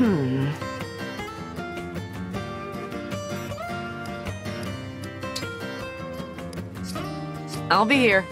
Hmm. I'll be here.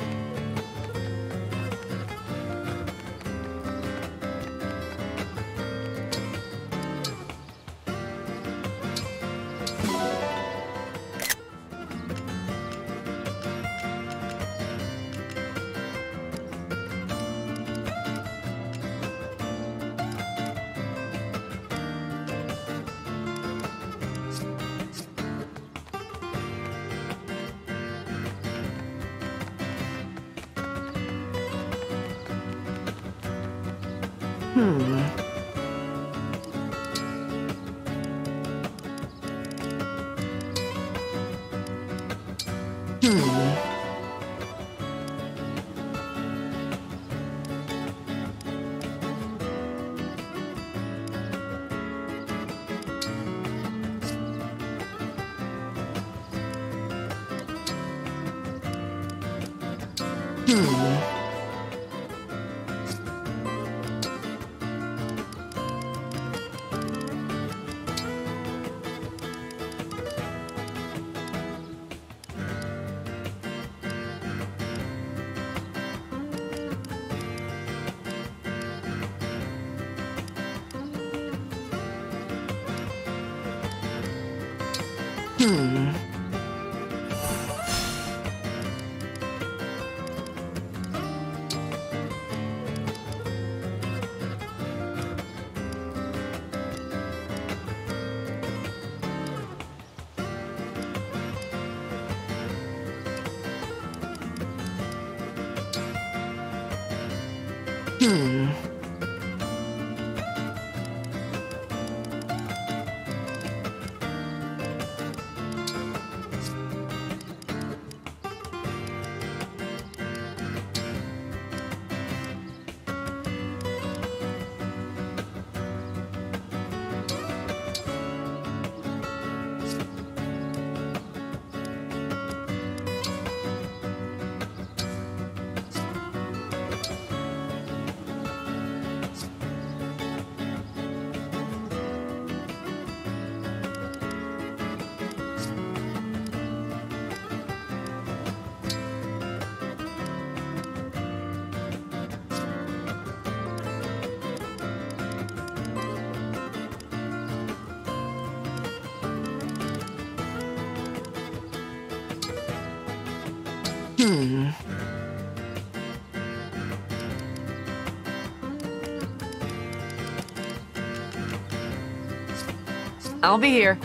Hmm. Hmm. I'll be here.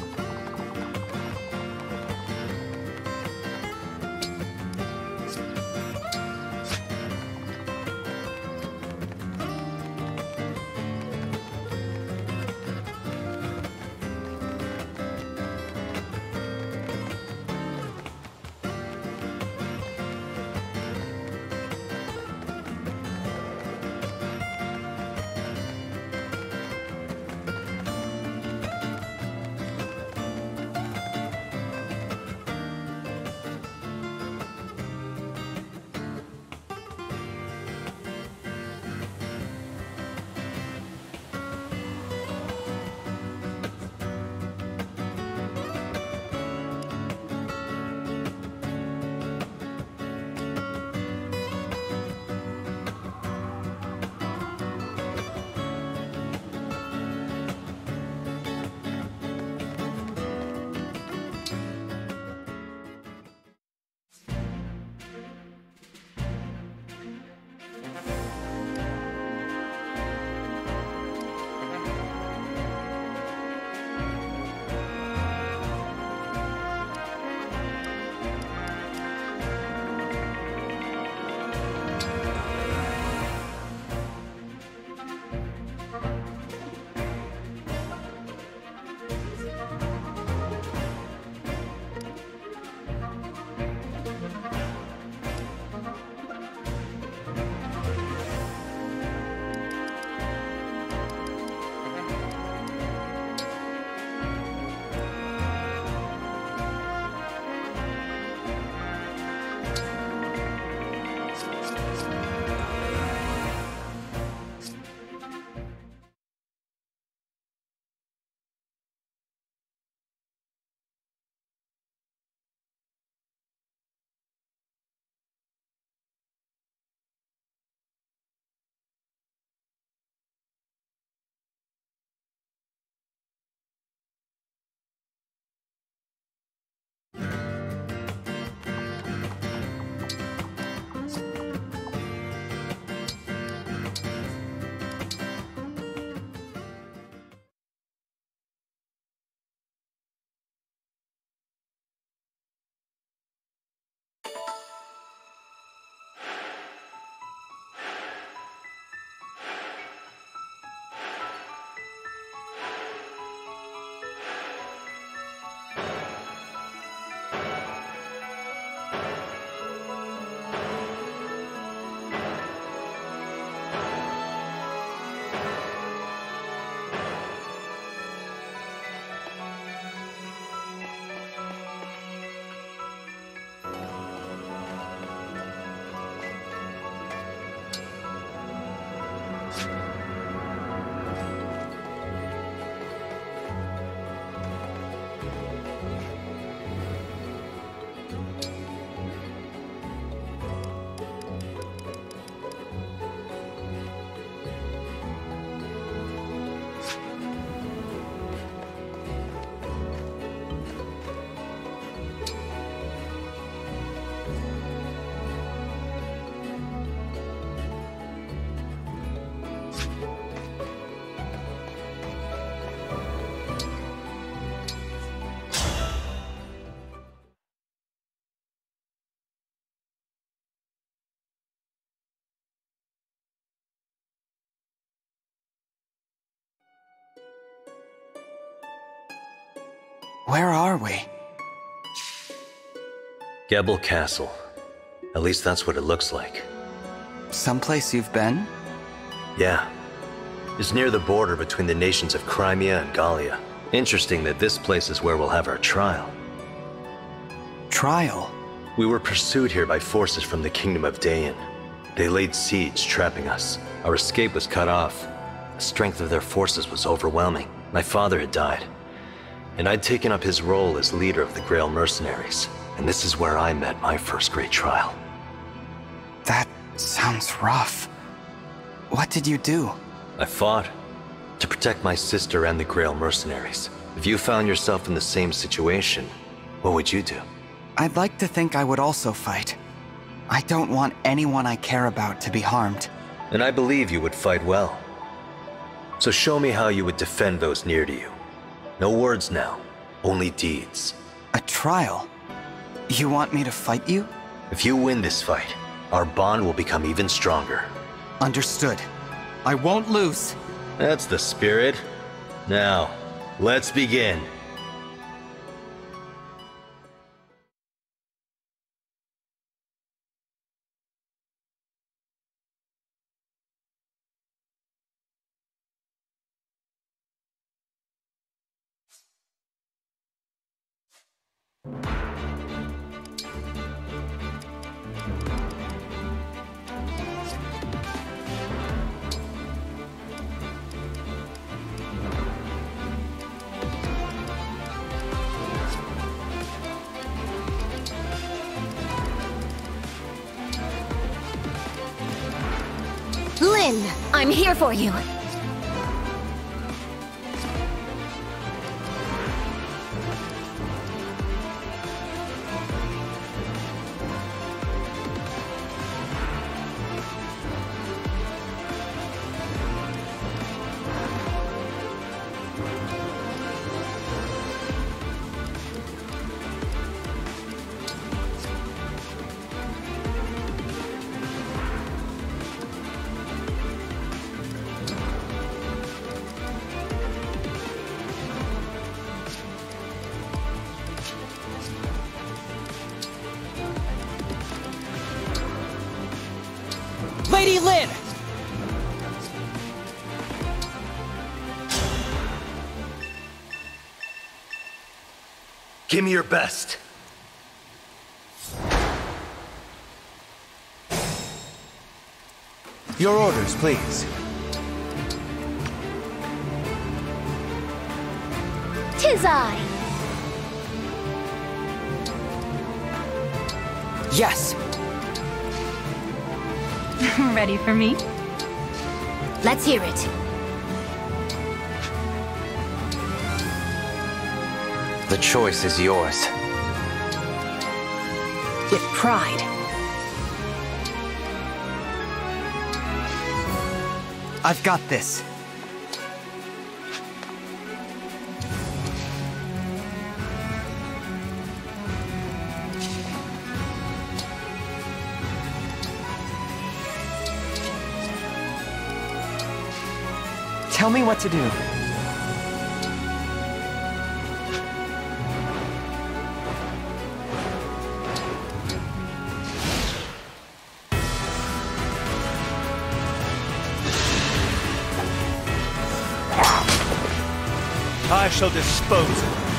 Where are we? Gebel Castle. At least that's what it looks like. Someplace you've been? Yeah. It's near the border between the nations of Crimea and Gallia. Interesting that this place is where we'll have our trial. Trial? We were pursued here by forces from the Kingdom of Daein. They laid siege, trapping us. Our escape was cut off. The strength of their forces was overwhelming. My father had died. And I'd taken up his role as leader of the Greil mercenaries. And this is where I met my first great trial. That sounds rough. What did you do? I fought to protect my sister and the Greil mercenaries. If you found yourself in the same situation, what would you do? I'd like to think I would also fight. I don't want anyone I care about to be harmed. And I believe you would fight well. So show me how you would defend those near to you. No words now, only deeds. A trial? You want me to fight you? If you win this fight, our bond will become even stronger. Understood. I won't lose. That's the spirit. Now, let's begin. Lyn, I'm here for you. Give me your best. Your orders, please. Tis I. Yes! Ready for me? Let's hear it. The choice is yours. With pride. I've got this. Tell me what to do. Shall dispose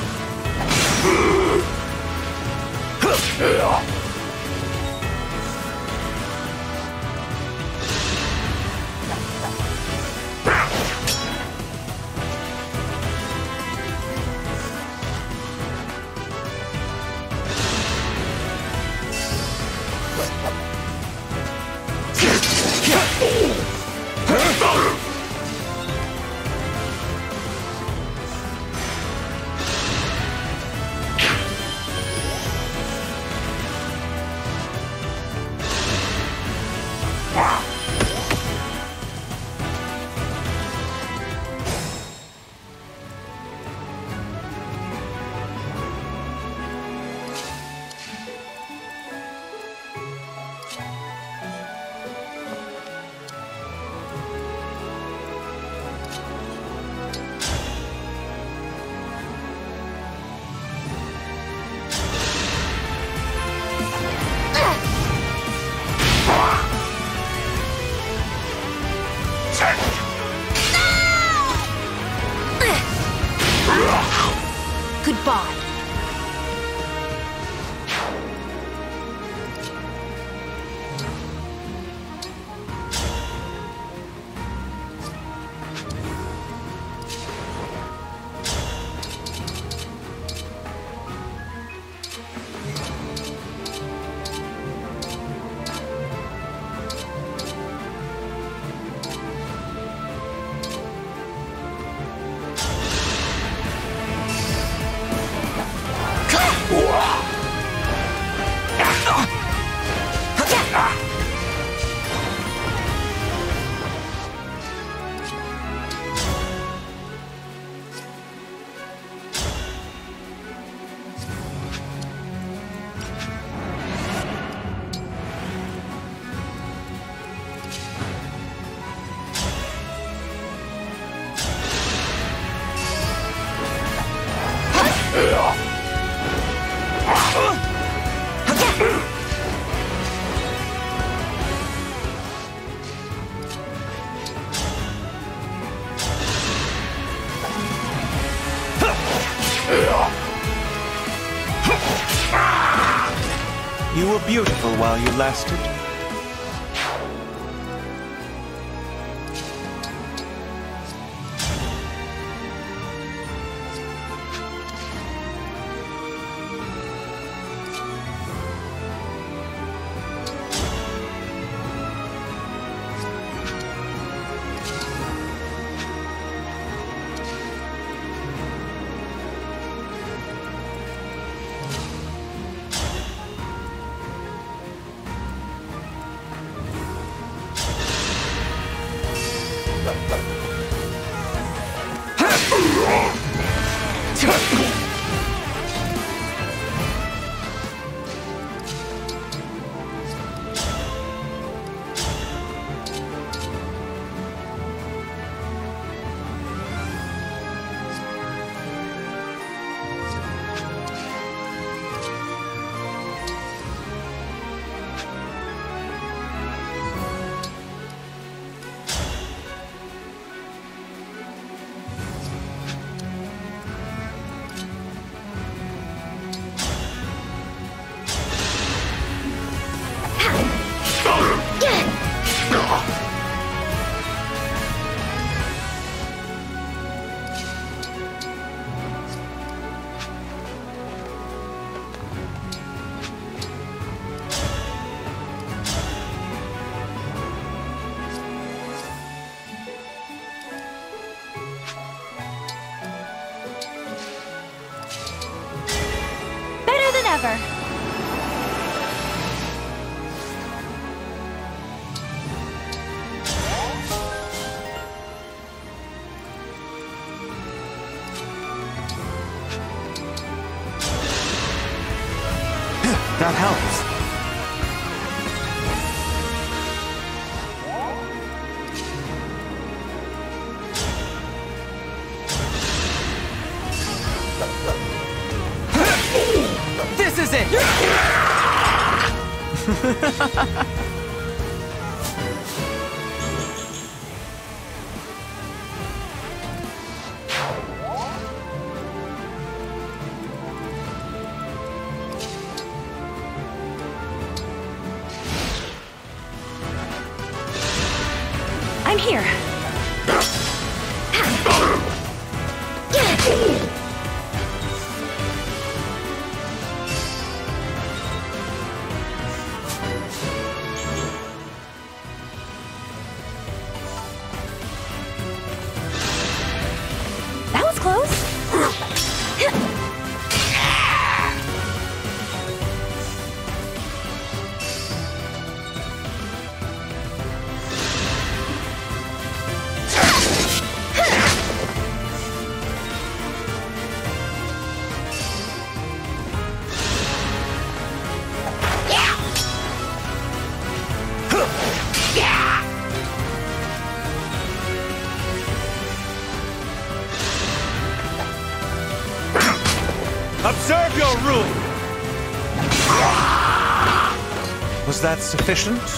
while This is Was that sufficient?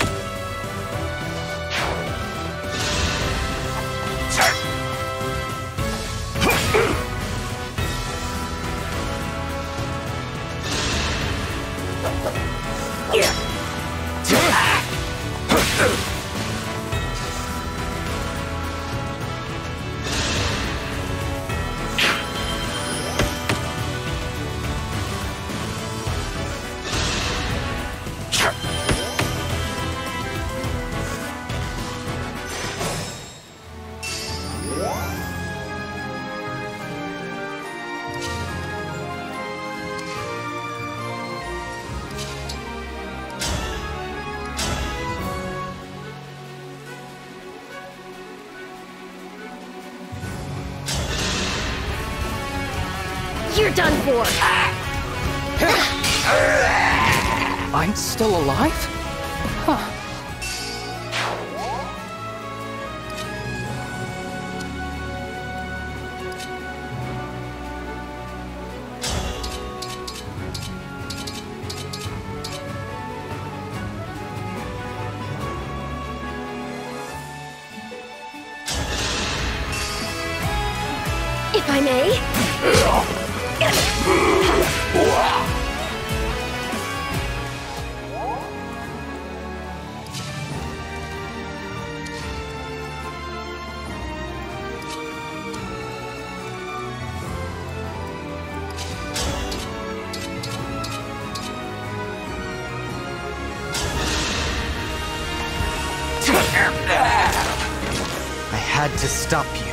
Had to stop you.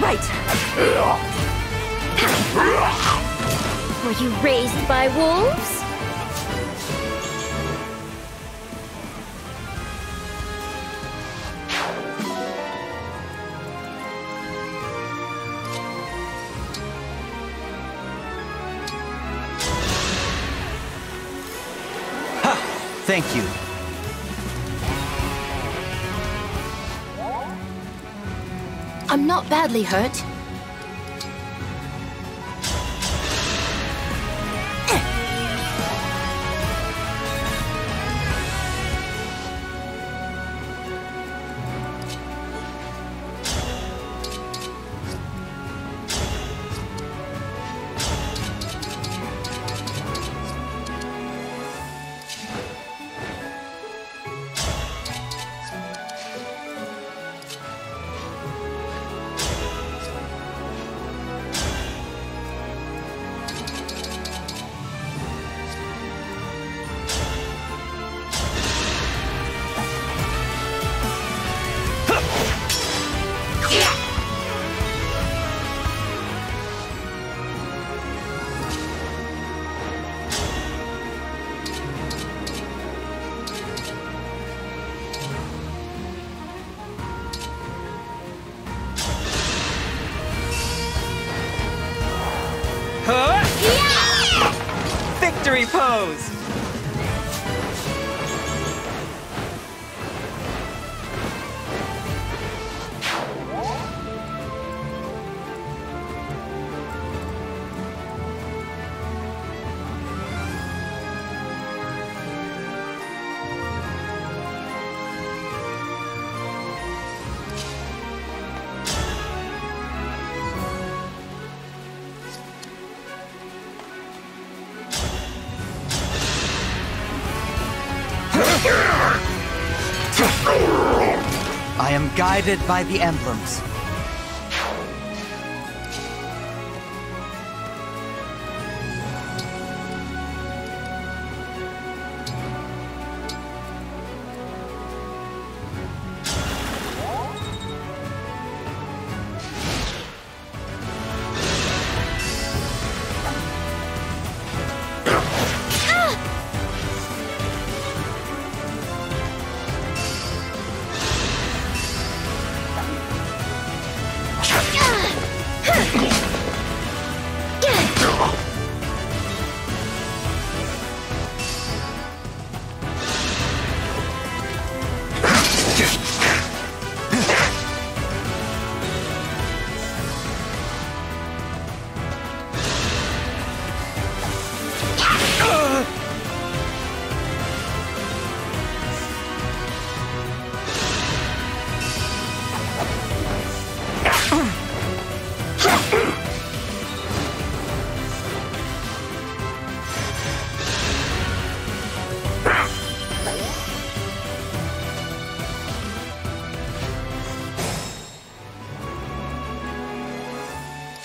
Right. Were you raised by wolves? Thank you. I'm not badly hurt. Victory guided by the emblems.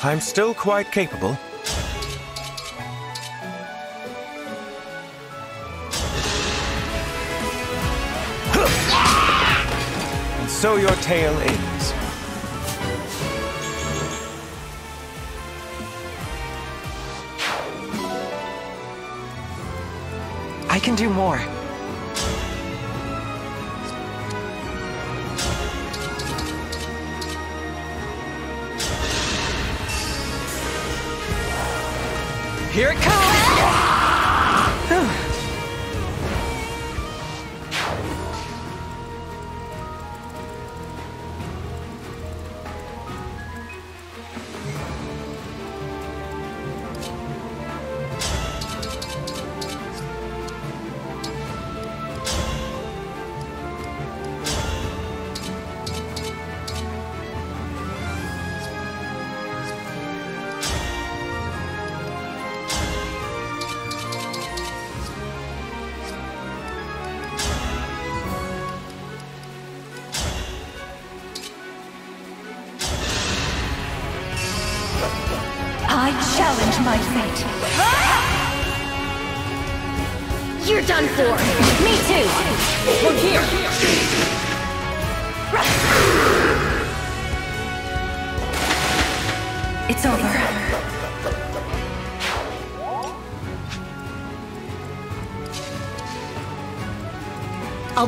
I'm still quite capable. And so your tale ends. I can do more. Here it comes!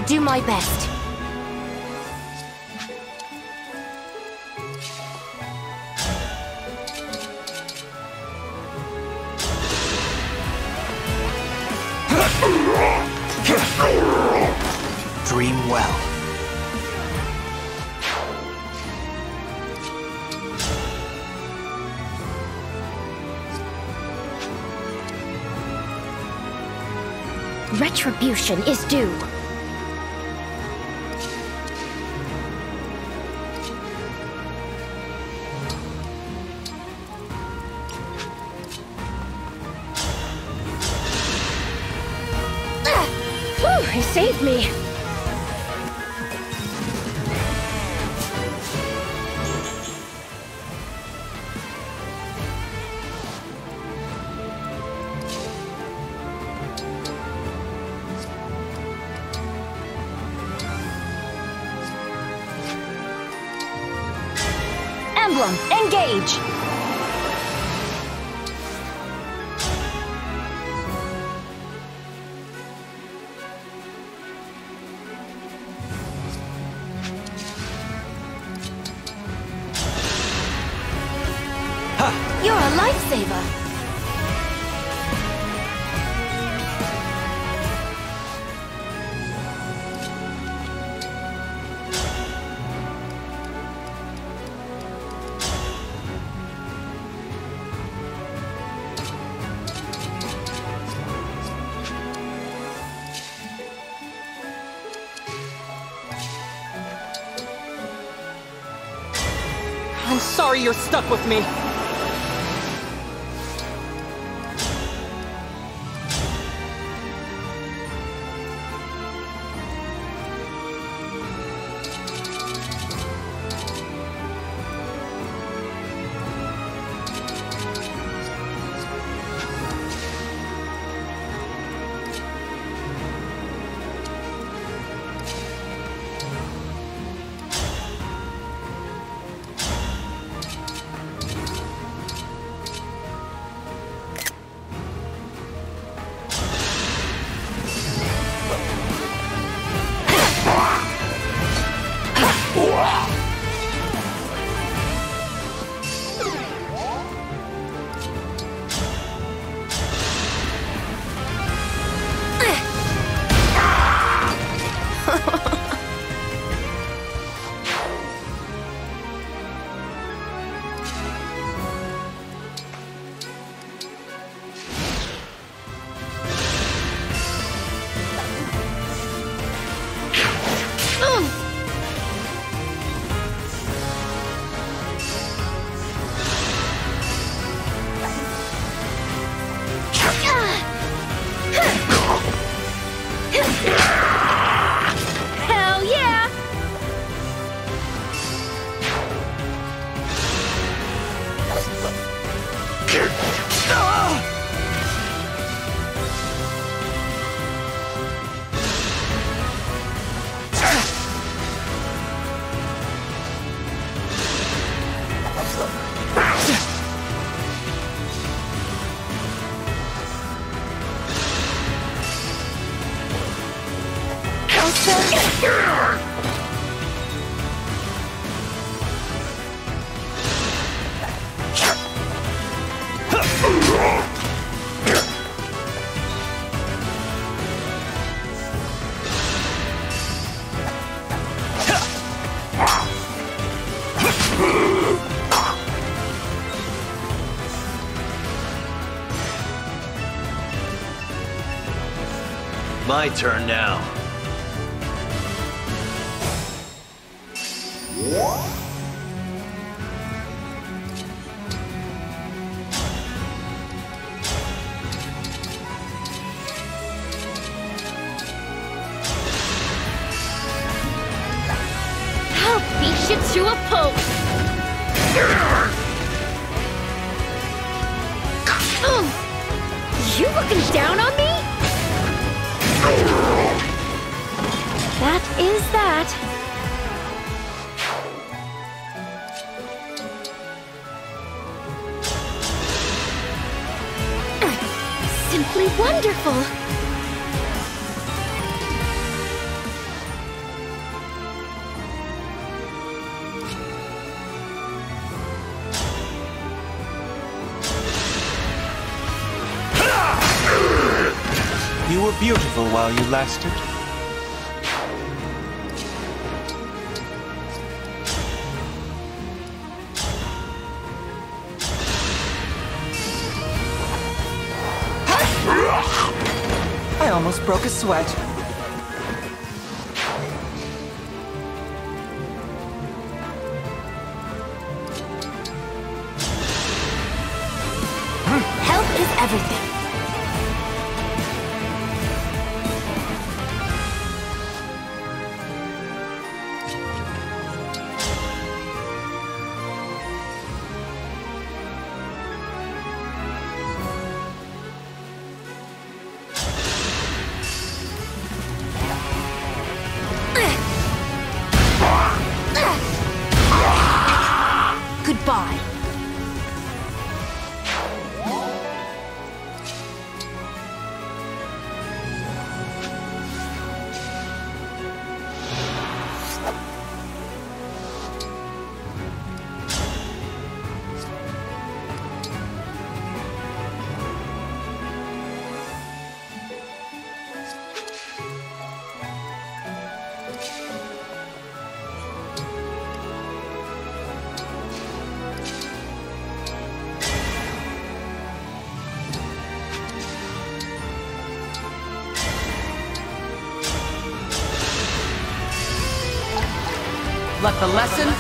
Do my best. Dream well. Retribution is due. Sorry you're stuck with me. My turn now. I'll beat you to a pulp! You looking down on me? Is that. Simply wonderful! You were beautiful while you lasted. Broke a sweat. The lesson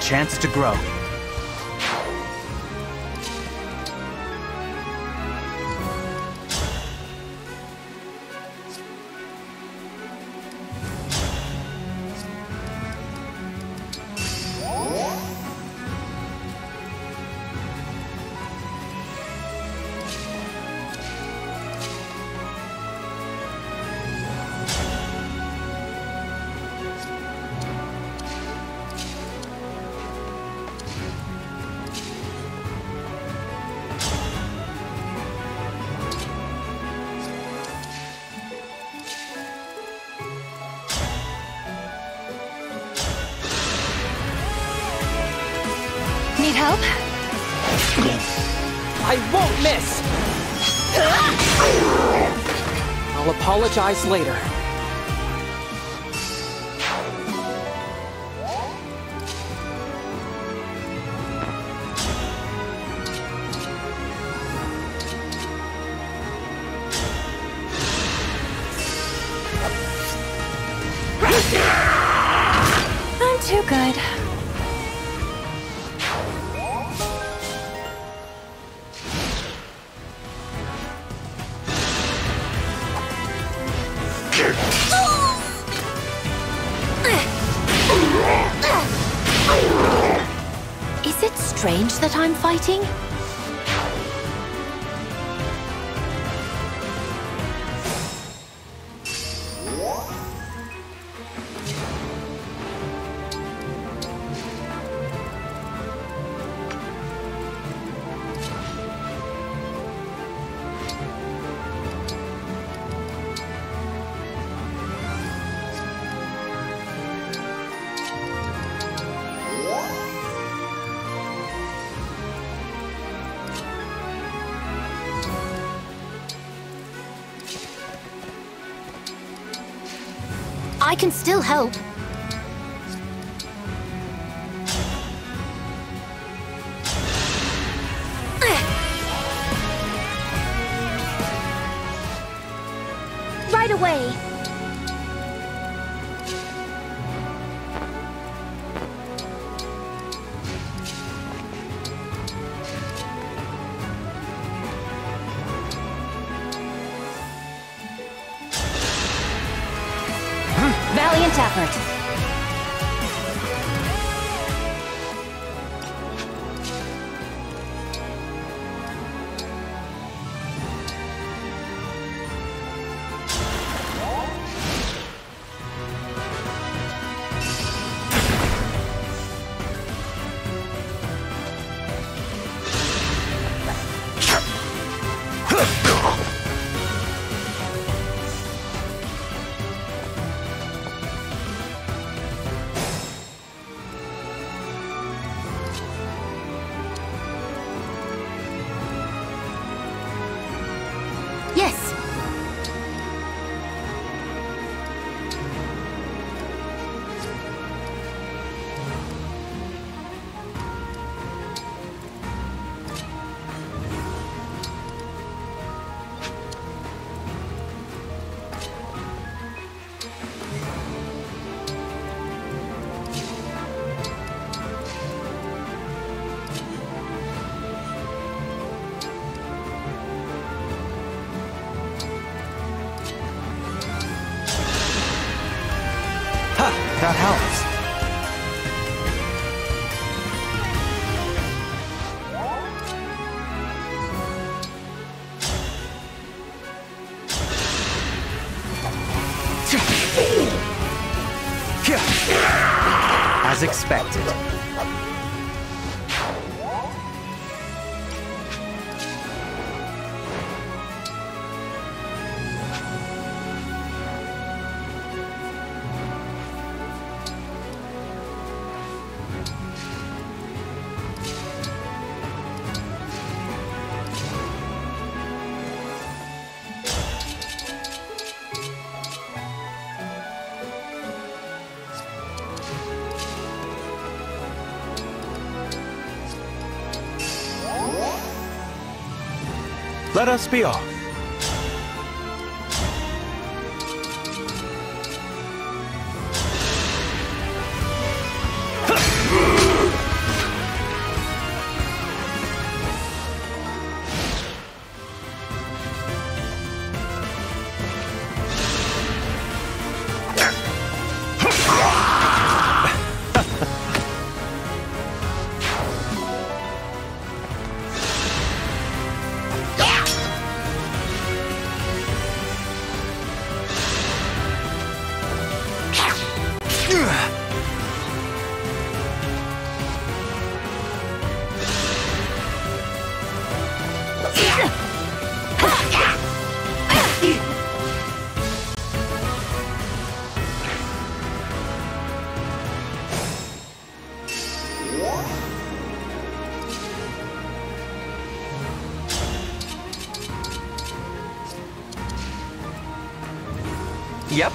a chance to grow. Apologize later. It strange that I'm fighting? Can still help. Let us be off. Yep.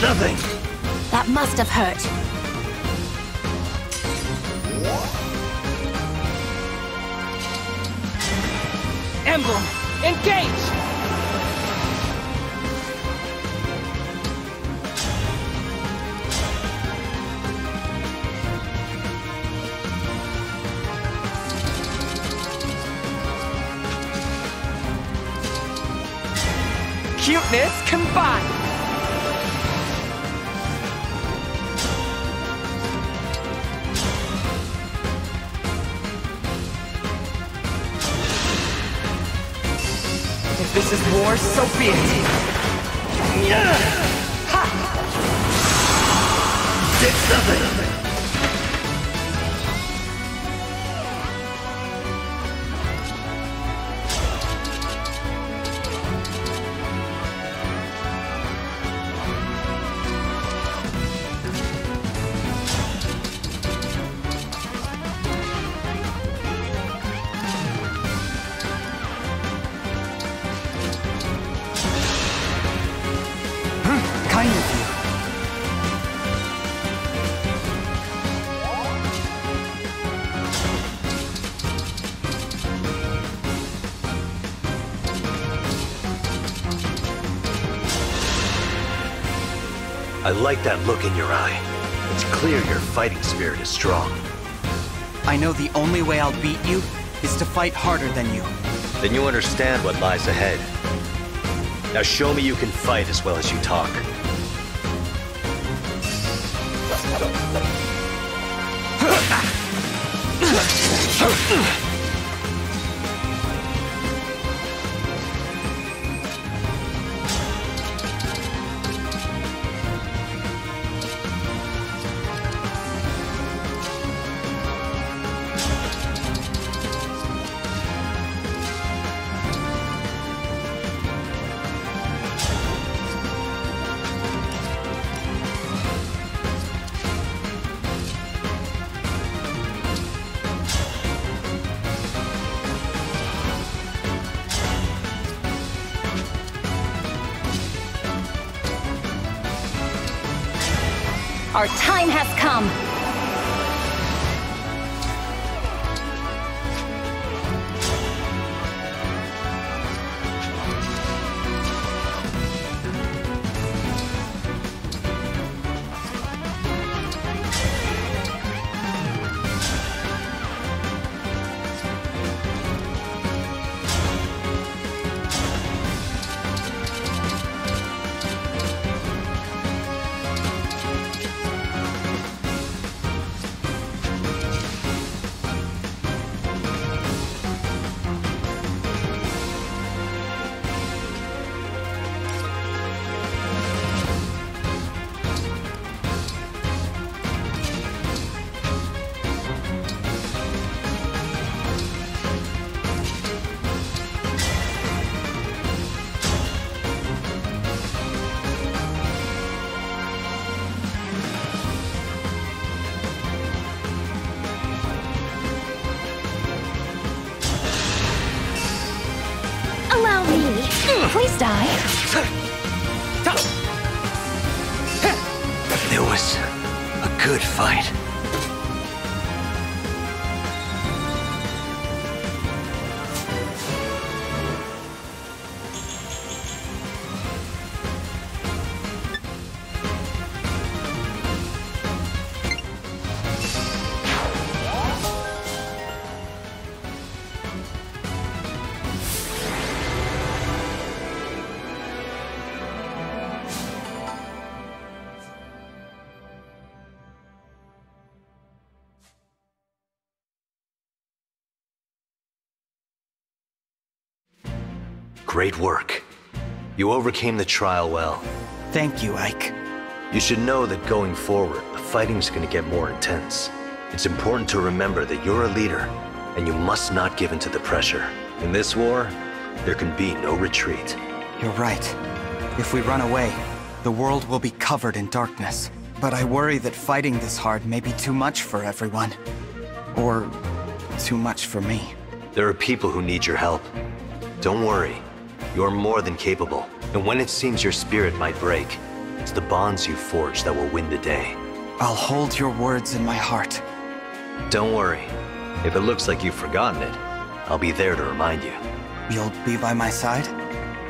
Nothing. That must have hurt. I like that look in your eye. It's clear your fighting spirit is strong. I know the only way I'll beat you is to fight harder than you. Then you understand what lies ahead. Now show me you can fight as well as you talk. Our time has come. Great work. You overcame the trial well. Thank you, Ike. You should know that going forward, the fighting's gonna get more intense. It's important to remember that you're a leader, and you must not give in to the pressure. In this war, there can be no retreat. You're right. If we run away, the world will be covered in darkness. But I worry that fighting this hard may be too much for everyone. Or too much for me. There are people who need your help. Don't worry. You're more than capable. And when it seems your spirit might break, it's the bonds you forge that will win the day. I'll hold your words in my heart. Don't worry. If it looks like you've forgotten it, I'll be there to remind you. You'll be by my side?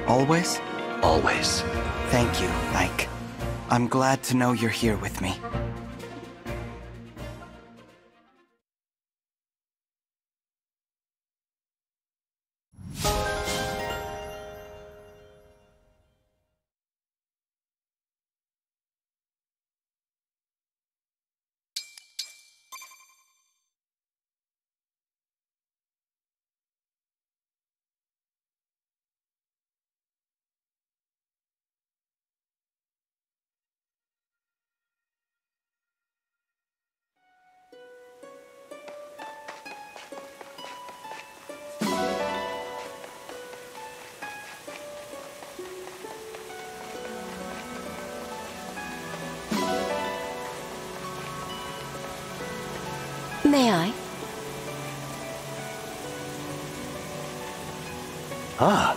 Always? Always. Thank you, Ike. I'm glad to know you're here with me. May I? Ah,